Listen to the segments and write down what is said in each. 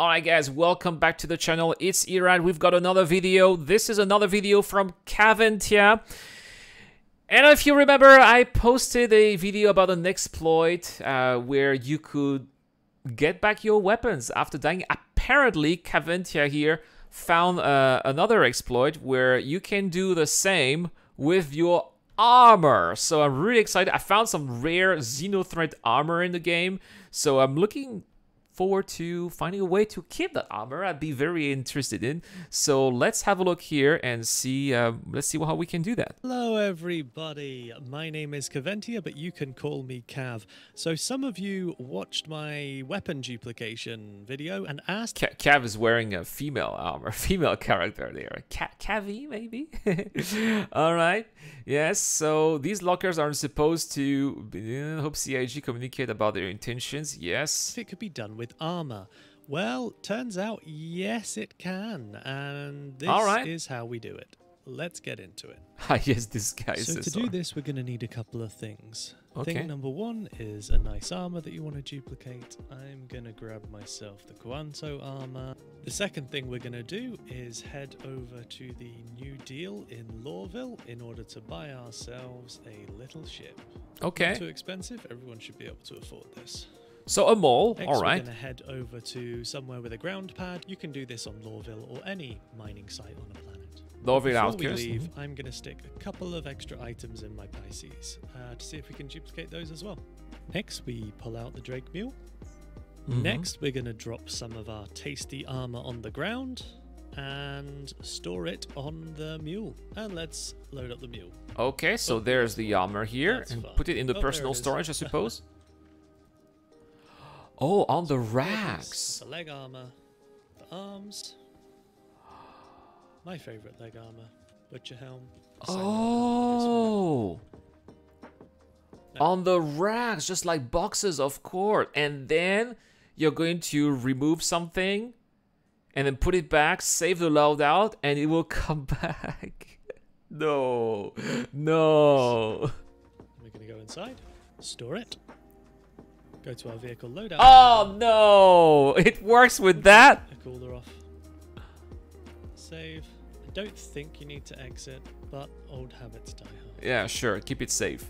Alright guys, welcome back to the channel. It's Erad. We've got another video. This is another video from Kaventia. And if you remember, I posted a video about an exploit uh, where you could get back your weapons after dying. Apparently, Kaventia here found uh, another exploit where you can do the same with your armor. So I'm really excited. I found some rare Xenothreat armor in the game. So I'm looking forward to finding a way to keep that armor. I'd be very interested in. So let's have a look here and see. Uh, let's see how we can do that. Hello, everybody. My name is Kaventia, but you can call me Cav. So some of you watched my weapon duplication video and asked. Ca Cav is wearing a female armor, female character there. Ca Cavi, maybe. All right. Yes. So these lockers aren't supposed to. Uh, hope CIG communicate about their intentions. Yes. It could be done with with armor? Well, turns out, yes, it can. And this right. is how we do it. Let's get into it. Ah, yes, this guy So to do this, we're going to need a couple of things. Okay. Thing number one is a nice armor that you want to duplicate. I'm going to grab myself the Quanto armor. The second thing we're going to do is head over to the New Deal in Lorville in order to buy ourselves a little ship. Okay. Not too expensive. Everyone should be able to afford this. So a mole, Next, all right. We're going to head over to somewhere with a ground pad. You can do this on Lorville or any mining site on the planet. Lorville Before outskirts. we leave, mhm. I'm going to stick a couple of extra items in my Pisces uh, to see if we can duplicate those as well. Next, we pull out the Drake Mule. Mhm. Next, we're going to drop some of our tasty armor on the ground and store it on the mule. And let's load up the mule. Okay, so Oh, there's the armor here, That's and fun. put it in the Oh, personal storage, I suppose. oh, on the racks. The leg armor, the arms. My favorite leg armor, butcher helm. the sidearm helmet is Oh, No. on the racks, just like boxes of cord, and then you're going to remove something, and then put it back, save the loadout, and it will come back. no, no. We're going to go inside, store it, go to our vehicle loadout. Oh no! It works with that. A cooler off. Save. I don't think you need to exit, but old habits die hard. Yeah, sure. Keep it safe.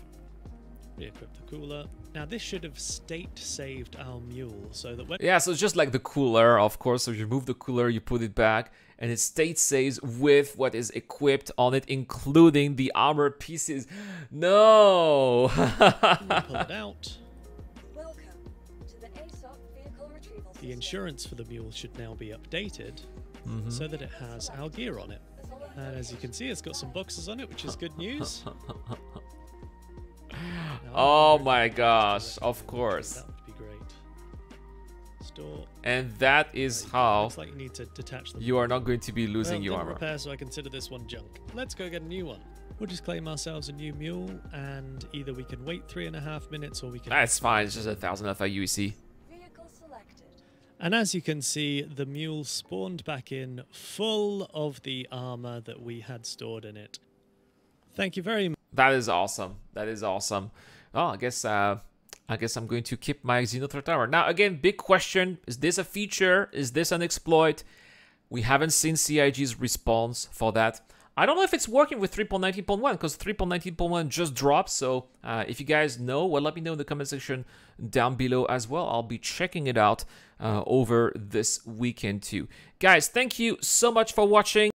Re-equip the cooler. Now this should have state saved our mule, so that when Yeah, so it's just like the cooler, of course. So you remove the cooler, you put it back, and it state saves with what is equipped on it, including the armor pieces. No! pull it out, the ASOC vehicle retrieval the insurance for the mule should now be updated Mhm. so that it has our gear on it. And as you can see, it's got some boxes on it, which is good news. Oh my gosh, of course. That would be great. Store. And that is Right, how Looks like you need to detach them. you are not going to be losing well, your armor. repair, so I consider this one junk. Let's go get a new one. We'll just claim ourselves a new mule, and either we can wait three and a half minutes, or we can. That's fine, it's just a thousand FIUC. Vehicle selected. And as you can see, the mule spawned back in full of the armor that we had stored in it. Thank you very much. That is awesome. That is awesome. Oh, I guess uh I guess I'm going to keep my Xenothreat armor. Now again, big question. Is this a feature? Is this an exploit? We haven't seen CIG's response for that. I don't know if it's working with 3.19.1 because 3.19.1 just dropped. So uh, if you guys know, well, let me know in the comment section down below as well. I'll be checking it out uh, over this weekend too. Guys, thank you so much for watching.